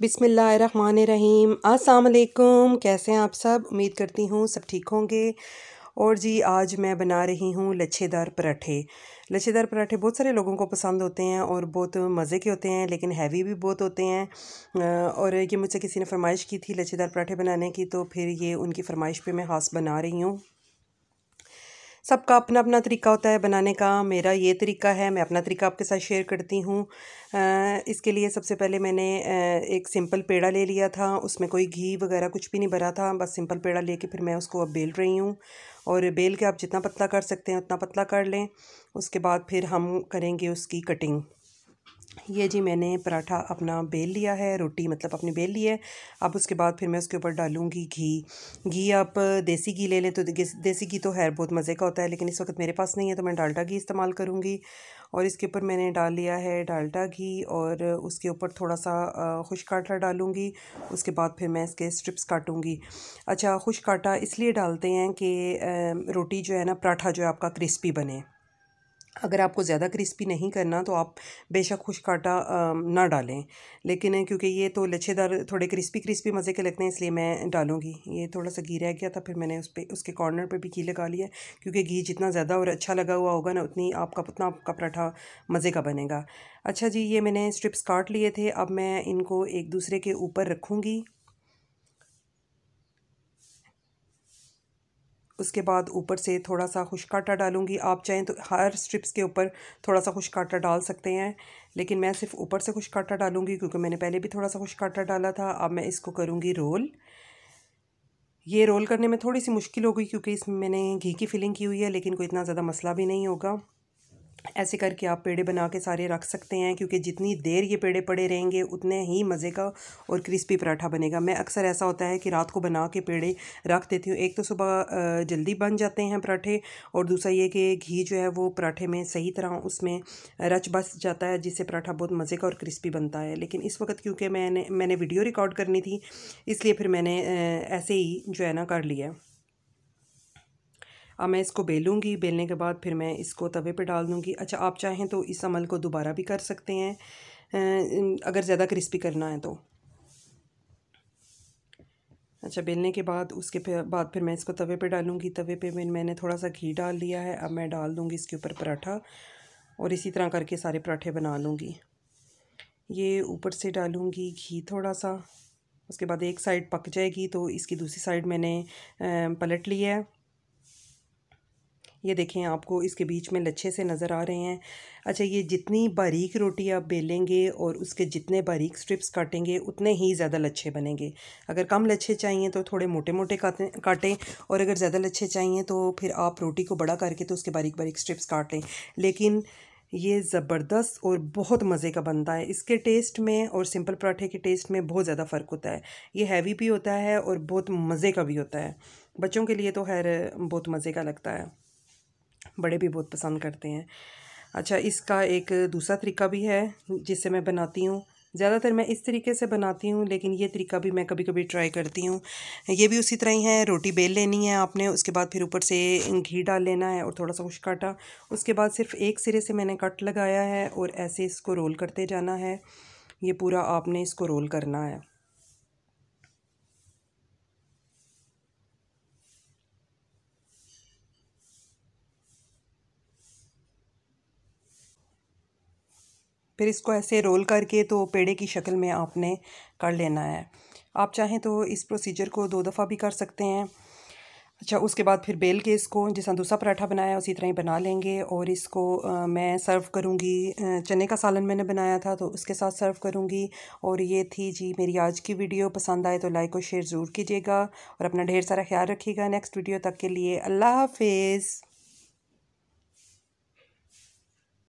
बिसमीम अस्सलाम कैसे हैं आप सब? उम्मीद करती हूँ सब ठीक होंगे। और जी, आज मैं बना रही हूँ लच्छेदार पराठे। लच्छेदार पराठे बहुत सारे लोगों को पसंद होते हैं और बहुत मज़े के होते हैं, लेकिन हैवी भी बहुत होते हैं। और ये मुझसे किसी ने फरमाइश की थी लच्छेदार पराठे बनाने की तो फिर ये उनकी फरमाइश पे मैं खास बना रही हूँ। सबका अपना अपना तरीका होता है बनाने का। मेरा ये तरीका है, मैं अपना तरीका आपके साथ शेयर करती हूँ। इसके लिए सबसे पहले मैंने एक सिंपल पेड़ा ले लिया था, उसमें कोई घी वगैरह कुछ भी नहीं भरा था, बस सिंपल पेड़ा लेके फिर मैं उसको अब बेल रही हूँ। और बेल के आप जितना पतला कर सकते हैं, उतना पतला कर लें। उसके बाद फिर हम करेंगे उसकी कटिंग ये जी मैंने पराठा अपना बेल लिया है, रोटी मतलब अपनी बेल ली है। अब उसके बाद फिर मैं उसके ऊपर डालूँगी घी। घी आप देसी घी ले लें तो देसी घी तो है बहुत मज़े का होता है, लेकिन इस वक्त मेरे पास नहीं है तो मैं डाल्डा घी इस्तेमाल करूँगी। और इसके ऊपर मैंने डाल लिया है डाल्डा घी और उसके ऊपर थोड़ा सा खुश काटा डालूँगी। उसके बाद फिर मैं इसके स्ट्रिप्स काटूँगी। अच्छा खुश काटा इसलिए डालते हैं कि रोटी जो है ना, पराठा जो है आपका क्रिस्पी बने। अगर आपको ज़्यादा क्रिस्पी नहीं करना तो आप बेशक खुश काटा ना डालें। लेकिन क्योंकि ये तो लच्छेदार, थोड़े क्रिस्पी क्रिस्पी मज़े के लगते हैं, इसलिए मैं डालूँगी। ये थोड़ा सा घी रह गया था, फिर मैंने उस पर उसके कॉर्नर पे भी घी लगा लिया, क्योंकि घी जितना ज़्यादा और अच्छा लगा हुआ होगा ना, उतनी आपका, उतना आपका पराठा मज़े का बनेगा। अच्छा जी, ये मैंने स्ट्रिप्स काट लिए थे, अब मैं इनको एक दूसरे के ऊपर रखूँगी। उसके बाद ऊपर से थोड़ा सा खुश काटा डालूँगी। आप चाहें तो हर स्ट्रिप्स के ऊपर थोड़ा सा खुश काटा डाल सकते हैं, लेकिन मैं सिर्फ़ ऊपर से खुश काटा डालूँगी क्योंकि मैंने पहले भी थोड़ा सा खुश काटा डाला था, अब मैं इसको करूँगी रोल। ये रोल करने में थोड़ी सी मुश्किल होगी क्योंकि इसमें मैंने घी की फिलिंग की हुई है, लेकिन कोई इतना ज़्यादा मसला भी नहीं होगा। ऐसे करके आप पेड़े बना के सारे रख सकते हैं, क्योंकि जितनी देर ये पेड़े पड़े रहेंगे, उतने ही मज़े का और क्रिस्पी पराठा बनेगा। मैं अक्सर ऐसा होता है कि रात को बना के पेड़े रख देती हूँ। एक तो सुबह जल्दी बन जाते हैं पराठे और दूसरा ये कि घी जो है वो पराठे में सही तरह उसमें रच बस जाता है, जिससे पराठा बहुत मज़े का और क्रिस्पी बनता है। लेकिन इस वक्त क्योंकि मैंने मैंने वीडियो रिकॉर्ड करनी थी, इसलिए फिर मैंने ऐसे ही जो है ना कर लिया अब मैं इसको बेलूँगी। बेलने के बाद फिर मैं इसको तवे पे डाल दूँगी। अच्छा आप चाहें तो इस अमल को दोबारा भी कर सकते हैं। अगर ज़्यादा क्रिस्पी करना है तो। अच्छा बेलने के बाद उसके फिर बाद फिर मैं इसको तवे पे डालूँगी। तवे पे मैंने थोड़ा सा घी डाल लिया है। अब मैं डाल दूँगी इसके ऊपर पराठा और इसी तरह करके सारे पराठे बना लूँगी। ये ऊपर से डालूँगी घी थोड़ा सा उसके बाद एक साइड पक जाएगी तो इसकी दूसरी साइड मैंने पलट लिया है। ये देखें, आपको इसके बीच में लच्छे से नज़र आ रहे हैं। अच्छा ये जितनी बारीक रोटी आप बेलेंगे और उसके जितने बारीक स्ट्रिप्स काटेंगे, उतने ही ज़्यादा लच्छे बनेंगे। अगर कम लच्छे चाहिए तो थोड़े मोटे मोटे काटें और अगर ज़्यादा लच्छे चाहिए तो फिर आप रोटी को बड़ा करके तो उसके बारीक बारीक स्ट्रिप्स काट। लें लेकिन ये ज़बरदस्त और बहुत मज़े का बनता है। इसके टेस्ट में और सिंपल पराठे के टेस्ट में बहुत ज़्यादा फ़र्क होता है। ये हैवी भी होता है और बहुत मज़े का भी होता है। बच्चों के लिए तो खैर बहुत मज़े का लगता है। बड़े भी बहुत पसंद करते हैं। अच्छा इसका एक दूसरा तरीका भी है, जिससे मैं बनाती हूँ। ज़्यादातर मैं इस तरीके से बनाती हूँ, लेकिन ये तरीका भी मैं कभी कभी ट्राई करती हूँ। ये भी उसी तरह ही है, रोटी बेल लेनी है आपने, उसके बाद फिर ऊपर से घी डाल लेना है और थोड़ा सा कुछ काटा। उसके बाद सिर्फ़ एक सिरे से मैंने कट लगाया है और ऐसे इसको रोल करते जाना है। ये पूरा आपने इसको रोल करना है। फिर इसको ऐसे रोल करके तो पेड़े की शक्ल में आपने कर लेना है। आप चाहें तो इस प्रोसीजर को दो दफ़ा भी कर सकते हैं। अच्छा उसके बाद फिर बेल के इसको जैसा दूसरा पराठा बनाया उसी तरह ही बना लेंगे। और इसको आ, मैं सर्व करूँगी चने का सालन मैंने बनाया था तो उसके साथ सर्व करूँगी। और ये थी जी मेरी आज की वीडियो पसंद आए तो लाइक और शेयर ज़रूर कीजिएगा। और अपना ढेर सारा ख्याल रखिएगा नेक्स्ट वीडियो तक के लिए। अल्लाह हाफिज़।